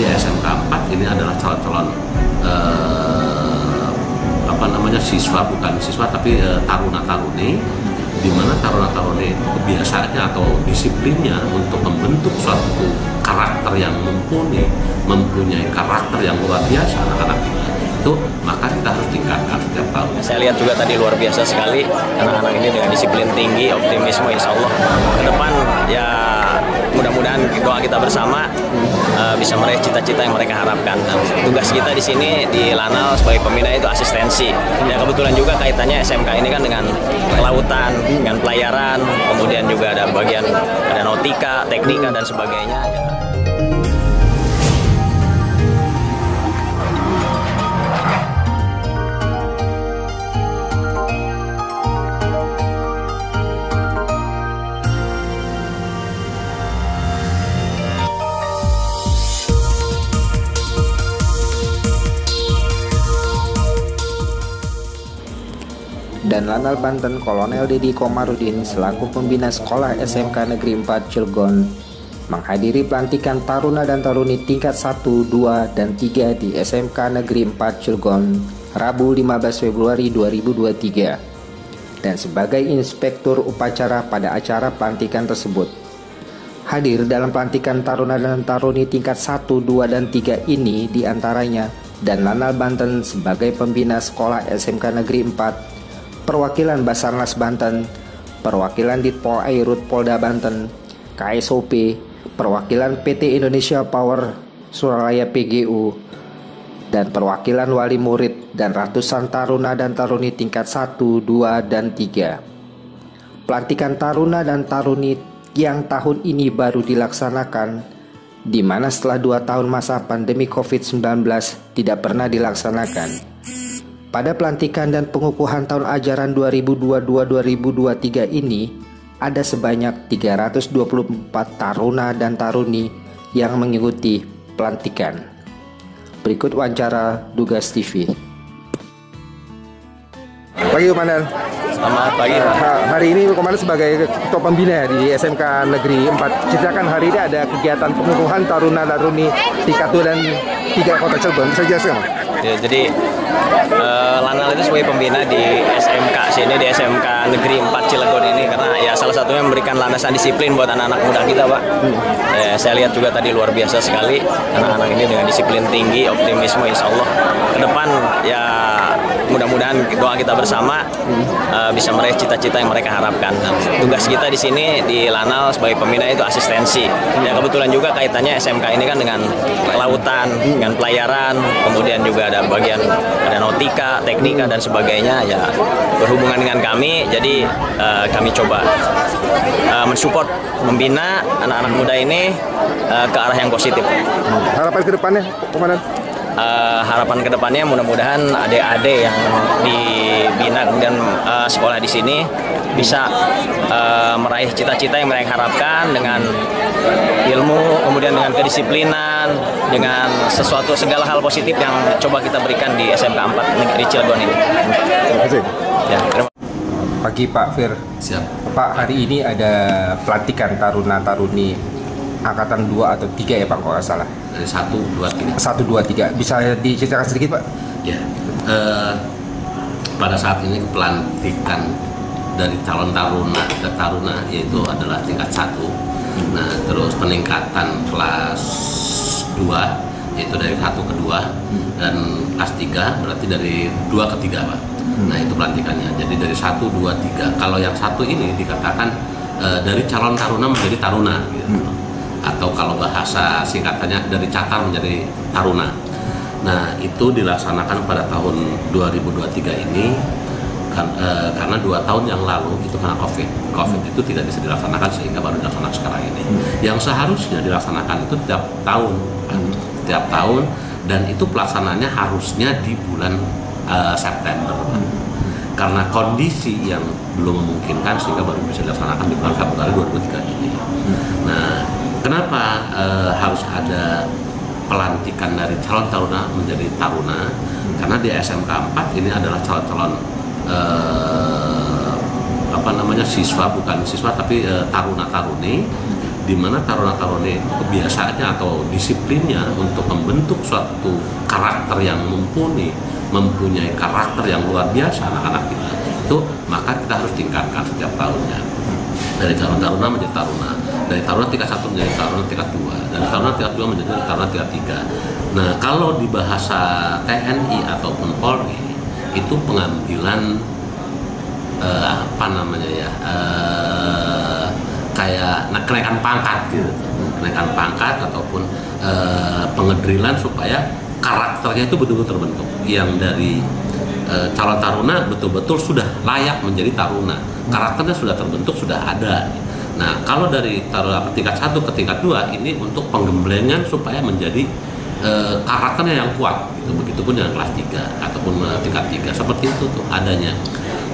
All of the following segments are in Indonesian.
di SMK 4 ini adalah calon-calon eh, apa namanya siswa bukan siswa tapi eh, taruna-taruni di mana taruna-taruni itu kebiasaannya atau disiplinnya untuk membentuk suatu karakter yang mumpuni, mempunyai karakter yang luar biasa anak-anak itu maka kita harus tingkatkan setiap tahun. Saya lihat juga tadi luar biasa sekali anak-anak ini dengan disiplin tinggi, optimisme insya Allah ke depan ya doa kita bersama uh, bisa meraih cita-cita yang mereka harapkan. Dan tugas kita di sini di Lanal sebagai pembina itu asistensi. Ya kebetulan juga kaitannya SMK ini kan dengan kelautan, dengan pelayaran, kemudian juga ada bagian ada nautika, teknika dan sebagainya. Lanal Banten Kolonel Dedi Komarudin selaku pembina Sekolah SMK Negeri 4 Cilegon menghadiri pelantikan taruna dan taruni tingkat 1, 2, dan 3 di SMK Negeri 4 Cilegon Rabu 15 Februari 2023 dan sebagai inspektur upacara pada acara pelantikan tersebut. Hadir dalam pelantikan taruna dan taruni tingkat 1, 2, dan 3 ini di antaranya dan Lanal Banten sebagai pembina sekolah SMK Negeri 4 perwakilan Basarnas Banten, perwakilan Ditpol Airut Polda Banten, KSOP, perwakilan PT Indonesia Power Suralaya PGU, dan perwakilan wali murid dan ratusan taruna dan taruni tingkat 1, 2, dan 3. Pelantikan taruna dan taruni yang tahun ini baru dilaksanakan, di mana setelah dua tahun masa pandemi COVID-19 tidak pernah dilaksanakan. Pada pelantikan dan pengukuhan tahun ajaran 2022-2023 ini, ada sebanyak 324 taruna dan taruni yang mengikuti pelantikan. Berikut wawancara Dugas TV. Pagi Komandan. Selamat pagi. hari ini Komandan sebagai ketua pembina di SMK Negeri 4. Ceritakan hari ini ada kegiatan pengukuhan taruna taruni tingkat 2 dan 3 Kota Cirebon. Bisa jelaskan? Ya, jadi uh, Lanal itu sebagai pembina di SMK sini di SMK Negeri 4 Cilegon ini karena ya salah satunya memberikan landasan disiplin buat anak-anak muda kita pak. Hmm. Ya, saya lihat juga tadi luar biasa sekali anak-anak ini dengan disiplin tinggi, optimisme Insya Allah ke depan ya mudah-mudahan doa kita bersama uh, bisa meraih cita-cita yang mereka harapkan. Tugas kita di sini di Lanal sebagai pembina itu asistensi. Ya kebetulan juga kaitannya SMK ini kan dengan kelautan, dengan pelayaran, kemudian juga ada bagian ada nautika, teknika dan sebagainya. Ya berhubungan dengan kami, jadi uh, kami coba uh, mensupport, membina anak-anak muda ini uh, ke arah yang positif. Harapan ke depannya, Komandan? Uh, harapan ke depannya mudah-mudahan adik-adik yang dibina kemudian uh, sekolah di sini bisa uh, meraih cita-cita yang mereka harapkan dengan ilmu, kemudian dengan kedisiplinan, dengan sesuatu segala hal positif yang coba kita berikan di SMK 4 Negeri Cilegon ini. Terima kasih. Ya, terima Pagi Pak Fir. Siap. Pak, hari ini ada pelantikan taruna taruni angkatan 2 atau 3 ya Pak kalau nggak salah. Dari 1, 2, 3 1, 2, 3 bisa diceritakan sedikit Pak? ya. Eh, pada saat ini pelantikan dari calon taruna ke taruna yaitu adalah tingkat 1 nah terus peningkatan kelas 2 yaitu dari 1 ke 2 dan kelas 3 berarti dari 2 ke 3 Pak. Nah itu pelantikannya. Jadi dari 1, 2, 3 kalau yang satu ini dikatakan eh, dari calon taruna menjadi taruna gitu atau kalau bahasa singkatannya dari cakar menjadi taruna. Nah itu dilaksanakan pada tahun 2023 ini kan, e, karena dua tahun yang lalu itu karena COVID, COVID itu tidak bisa dilaksanakan sehingga baru dilaksanakan sekarang ini. Hmm. Yang seharusnya dilaksanakan itu tiap tahun, hmm. tiap tahun dan itu pelaksanaannya harusnya di bulan e, September. Hmm. Karena kondisi yang belum memungkinkan sehingga baru bisa dilaksanakan di bulan Februari 2023 ini. Hmm. Nah Kenapa uh, harus ada pelantikan dari calon taruna menjadi taruna? Karena di SMK 4 ini adalah calon-calon uh, apa namanya siswa bukan siswa tapi uh, taruna taruni di mana taruna-taruna itu kebiasaannya atau disiplinnya untuk membentuk suatu karakter yang mumpuni, mempunyai karakter yang luar biasa anak-anak kita itu maka kita harus tingkatkan setiap tahunnya dari taruna-taruna menjadi taruna dari taruna tingkat satu menjadi taruna tingkat dua. Dari taruna tingkat dua menjadi taruna tingkat tiga. Nah kalau di bahasa TNI ataupun Polri itu pengambilan eh, apa namanya ya eh, kayak nah, kenaikan pangkat gitu. Kenaikan pangkat ataupun eh, pengedrilan supaya karakternya itu betul-betul terbentuk. Yang dari eh, calon taruna betul-betul sudah layak menjadi taruna. Karakternya sudah terbentuk sudah ada nah kalau dari taruna tingkat satu ke tingkat dua ini untuk penggemblengan supaya menjadi eh, karakternya yang kuat gitu. Begitupun dengan kelas 3 ataupun eh, tingkat 3 seperti itu tuh adanya.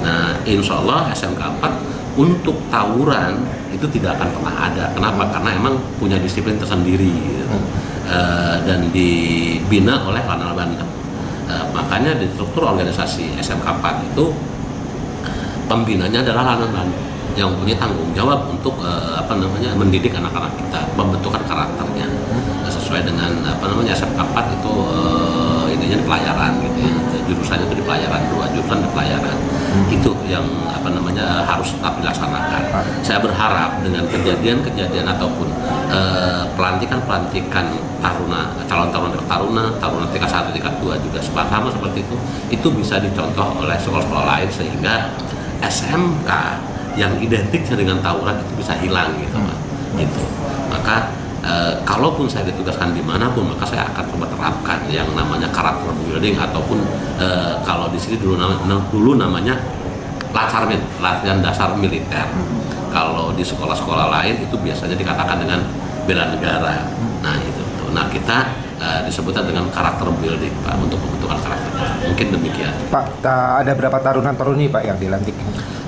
Nah insya Allah SMK 4 untuk tawuran itu tidak akan pernah ada. Kenapa? Karena emang punya disiplin tersendiri gitu. Eh, dan dibina oleh Lanal Eh, makanya di struktur organisasi SMK 4 itu pembinanya adalah Lanal Banten yang punya tanggung jawab untuk eh, apa namanya mendidik anak-anak kita pembentukan karakternya. Eh, sesuai dengan apa namanya SMK 4 itu eh, ininya di pelayaran gitu ya. Jurusannya itu di pelayaran dua jurusan di pelayaran. Itu yang apa namanya harus tetap dilaksanakan. Saya berharap dengan kejadian-kejadian ataupun eh, pelantikan-pelantikan taruna calon taruna taruna taruna tingkat satu tingkat dua juga sama seperti itu itu bisa dicontoh oleh sekolah-sekolah lain sehingga SMK yang identiknya dengan tawuran itu bisa hilang gitu Pak. Gitu. Maka eh, kalaupun saya ditugaskan di mana pun maka saya akan coba terapkan yang namanya karakter building ataupun eh, kalau di sini dulu nama- na- dulu namanya lacarmin latihan dasar militer kalau di sekolah-sekolah lain itu biasanya dikatakan dengan bela negara nah itu tuh. nah kita eh, disebutnya dengan karakter building pak untuk pembentukan karakter mungkin demikian Pak, ta- ada berapa taruna-taruni Pak yang dilantik?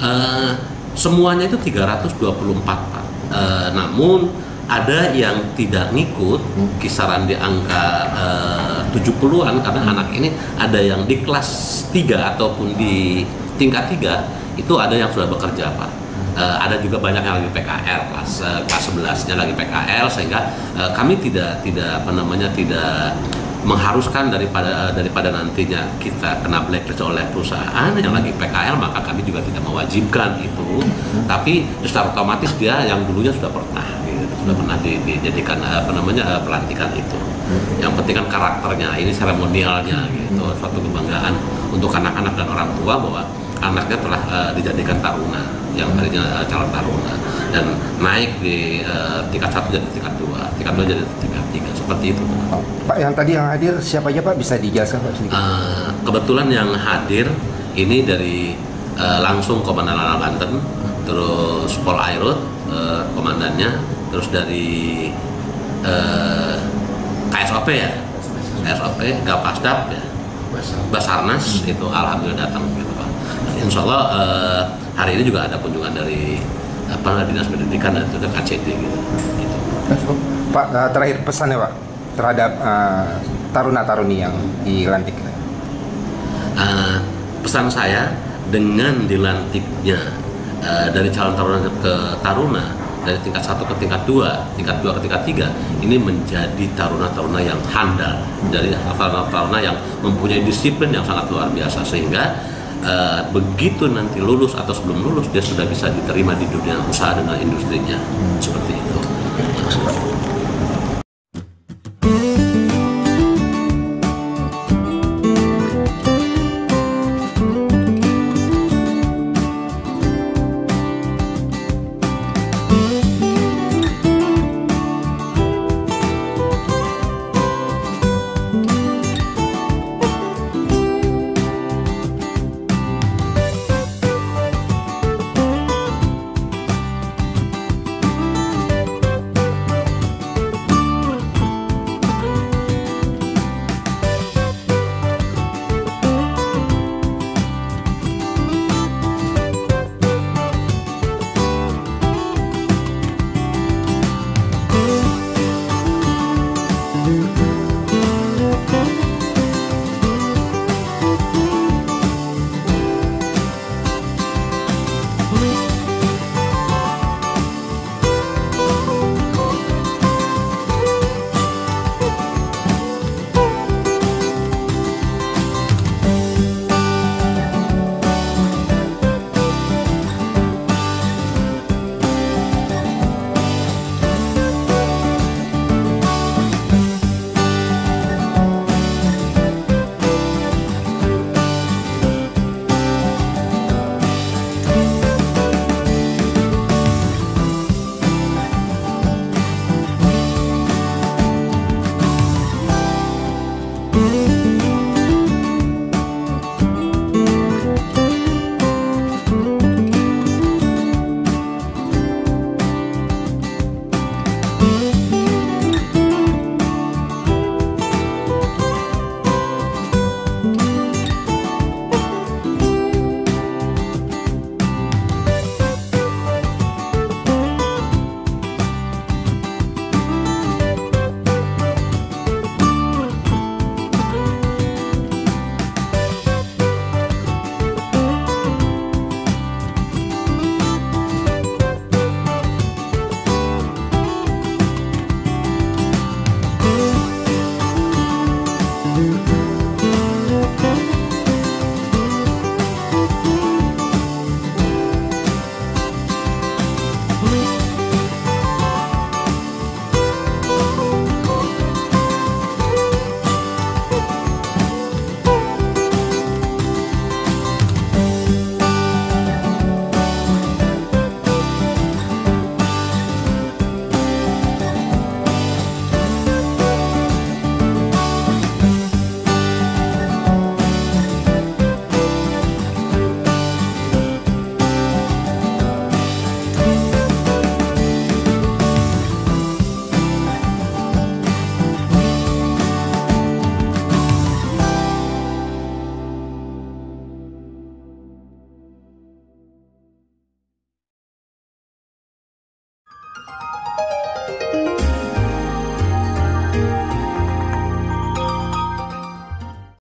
Eh, semuanya itu 324 Pak. Eh, namun ada yang tidak ngikut kisaran di angka eh, 70-an karena anak ini ada yang di kelas 3 ataupun di tingkat 3 itu ada yang sudah bekerja Pak. Eh, ada juga banyak yang lagi PKL kelas kelas 11-nya lagi PKL sehingga eh, kami tidak tidak apa namanya tidak mengharuskan daripada daripada nantinya kita kena blacklist oleh perusahaan yang lagi PKL maka kami juga tidak mewajibkan itu. Tapi secara otomatis dia yang dulunya sudah pernah gitu, sudah pernah di- dijadikan eh, apa namanya eh, pelantikan itu. Yang penting kan karakternya ini seremonialnya gitu. Suatu kebanggaan untuk anak-anak dan orang tua bahwa anaknya telah eh, dijadikan taruna yang tadinya eh, calon taruna. Dan naik di eh, tingkat satu jadi tingkat dua tingkat dua jadi tingkat seperti itu Pak, yang tadi yang hadir siapa aja Pak? Bisa dijelaskan Pak sedikit? Eh, kebetulan yang hadir ini dari eh, langsung Komandan Lana Banten, terus Pol Airut eh, komandannya, terus dari eh, KSOP ya, KSOP, Gapasdap ya, Basarnas itu alhamdulillah datang gitu Pak. Insya Allah eh, hari ini juga ada kunjungan dari apa dinas pendidikan dan itu KCD gitu. gitu. Pak, eh, terakhir pesannya Pak terhadap eh, taruna-taruni yang dilantik. Uh, pesan saya dengan dilantiknya uh, dari calon taruna ke taruna dari tingkat satu ke tingkat dua, tingkat dua ke tingkat tiga ini menjadi taruna-taruna yang handal, dari taruna-taruna yang mempunyai disiplin yang sangat luar biasa sehingga uh, begitu nanti lulus atau sebelum lulus dia sudah bisa diterima di dunia usaha dengan industrinya seperti itu. ました